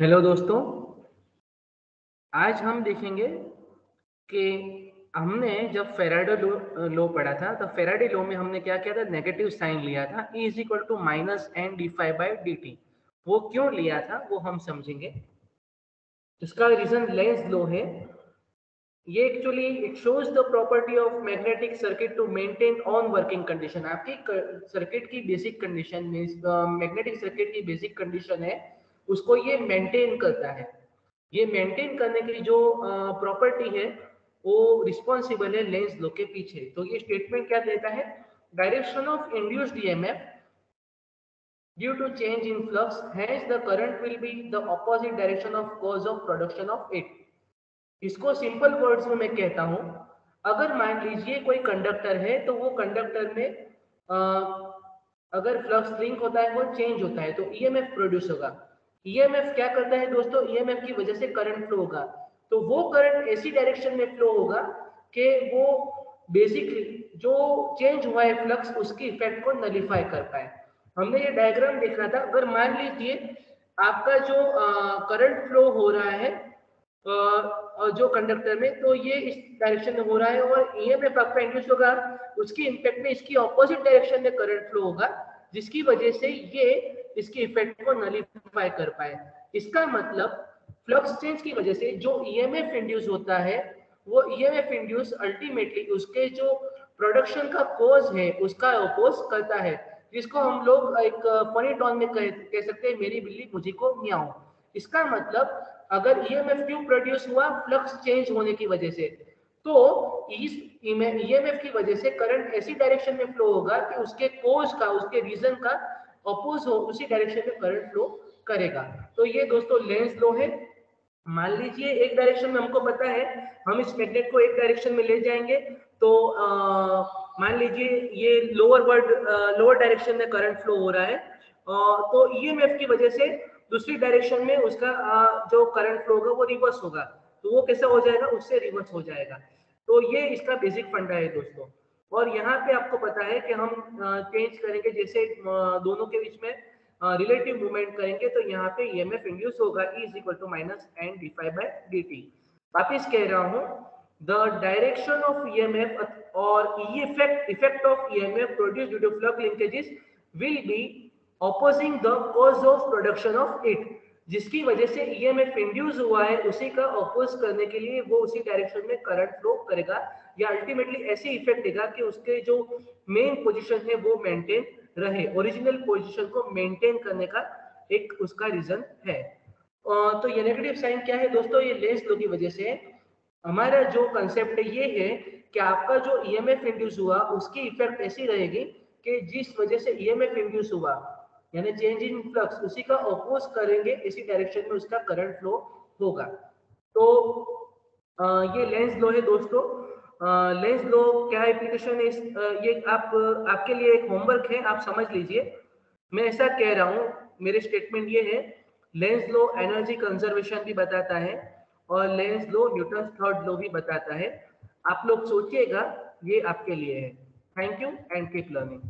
Hello दोस्तों, आज हम देखेंगे कि हमने जब फेराडे लो लो पढ़ा था तो फेराडे लो में हमने क्या किया था? नेगेटिव साइन लिया था E is equal to minus N D phi by D T वो क्यों लिया था? वो हम समझेंगे। इसका रीजन लेंस लो है। ये actually it shows the property of magnetic circuit to maintain on working condition आपकी सर्किट की बेसिक कंडीशन में मैग्नेटिक सर्किट की बेसिक कंडीशन है। उसको ये मेंटेन करता है। ये मेंटेन करने की जो प्रॉपर्टी है वो रिस्पॉन्सिबल है लेंस लो के पीछे। तो ये स्टेटमेंट क्या देता है? Direction of induced EMF due to change in flux hence the current will be the opposite direction of cause of production of it. इसको सिंपल वर्ड्स में मैं कहता हूँ अगर मान लीजिए कोई कंडक्टर है तो वो कंडक्टर में आ, अगर फ्लक्स लिंक होता है वो चेंज होता है तो ईएमएफ प्रोड्यूस होगा। ईएमएफ e क्या करता है दोस्तों? ईएमएफ e की वजह से करंट फ्लो होगा। तो वो करंट ऐसी डायरेक्शन में फ्लो होगा कि वो बेसिकली जो चेंज हुआ है फ्लक्स उसकी इफ़ेक्ट को नलीफाई कर पाए। हमने ये डायग्राम देखा था। अगर मान लीजिए आपका जो करंट फ्लो हो रहा है आ, जो कंडक्टर में तो ये इस डायरेक्शन में हो रहा है और ईएमएफ आपका इंड्यूस होगा। उसकी इम्पैक्ट में इसकी ऑपोजिट डायरेक्शन में करंट फ्लो होगा जिसकी वजह से ये इसके इफ़ेक्ट को नलीफाई कर पाए। इसका मतलब फ्लक्स चेंज की वजह से जो ईएमएफ इंड्यूस होता है वो ईएमएफ इंड्यूस अल्टीमेटली उसके जो प्रोडक्शन का कोज है उसका अपोज करता है। जिसको हम लोग एक फनी टॉन में कह, कह सकते हैं मेरी बिल्ली मुझे को मियाओ। इसका मतलब अगर ईएमएफ क्यों प्रोड्यूस हुआ फ्लक्स चेंज होने की वजह से तो इस ईएमएफ की वजह से करंट ऐसी डायरेक्शन में फ्लो होगा कि उसके कोज का उसके रीजन का अपोज हो उसी डायरेक्शन में करंट फ्लो करेगा। तो ये दोस्तों लेंस लो है। मान लीजिए एक डायरेक्शन में हमको पता है हम इस मैग्नेट को एक डायरेक्शन में ले जाएँगे। तो मान लीजिए ये लोअर वर्ड लोअर डायरेक्शन में करंट फ्लो हो रहा है आ, तो ईएमएफ की वजह से दूसरी डायरेक्शन में उसका आ, जो करंट फ्लो होगा वो रिवर्स होगा। तो वो कैसा हो जाएगा? उससे रिवर्स हो जाएगा। तो ये इसका बेसिक फंडा है दोस्तों। और यहाँ पे आपको पता है कि हम चेंज करेंगे, जैसे दोनों के बीच में रिलेटिव मूवमेंट करेंगे तो यहाँ पे ईएमएफ इंड्यूस होगा E is equal to minus N D phi by D T वापिस कह रहा हूँ द डायरेक्शन ऑफ़ ईएमएफ और E effect effect of EMF produce due to flux linkages will be opposing the cause of production of it जिसकी वजह से E M F induce हुआ है, उसी का अपोज करने के लिए वो उसी डायरेक्शन में करंट फ्लो करेगा। या अल्टीमेटली ऐसे इफ़ेक्ट देगा कि उसके जो मेन पोजीशन है वो मेंटेन रहे। ओरिजिनल पोजीशन को मेंटेन करने का एक उसका रीजन है। तो ये नेगेटिव साइन क्या है? दोस्तों ये लेंस लो की वजह से हमारा जो कंसेप्ट है ये है कि आपका जो ईएमएफ इंड्यूस हुआ उसकी इफ़ेक्ट ऐसी रहेगी कि जिस वजह से ईएमएफ इंड्यूस हुआ यानी चेंज इन फ्लक्स उसी का अपोज करेंगे इसी डायरेक्शन में उसका करंट फ्लो होगा। तो आ, ये लेंस लो है दोस्तों। लेंस लो, क्या एप्लीकेशन इस ये आप, आपके लिए एक होमवर्क है, आप समझ लीजिए। मैं ऐसा कह रहा हूँ, मेरे स्टेटमेंट ये है लेंस लो एनर्जी कंजर्वेशन भी बताता है और Lenz law Newton third law भी बताता है। आप लोग सोचिएगा, ये आपके लिए है। Thank you and keep learning